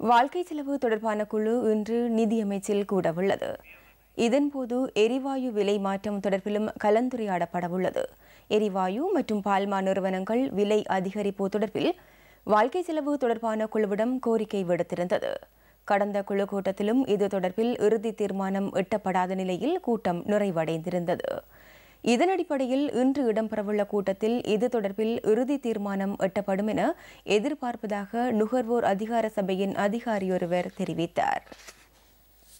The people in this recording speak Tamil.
வாழ்க்கை செலவு தொடர்பான குழு இன்று நிதியமைச்சில் கூடவுள்ளது இதன்போது எரிவாயு விலை மாற்றம் தொடர்பிலும் கலந்துரையாடப்படவுள்ளது எரிவாயு மற்றும் பால்மா நிறுவனங்கள் விலை அதிகரிப்பு தொடர்பில் வாழ்க்கை செலவு தொடர்பான குழுவிடம் கோரிக்கை விடுத்திருந்தது. கடந்த குழு கூட்டத்திலும் இது தொடர்பில் இறுதி தீர்மானம் எட்டப்படாத நிலையில் கூட்டம் நிறைவடைந்திருந்தது. இதன் அடிப்படையில் இன்று இடம்பெறவுள்ள கூட்டத்தில் இது தொடர்பில் இறுதி தீர்மானம் எட்டப்படும் என எதிர்பார்ப்பதாக நுகர்வோர் அதிகார சபையின் அதிகாரியொருவர் தெரிவித்தார்.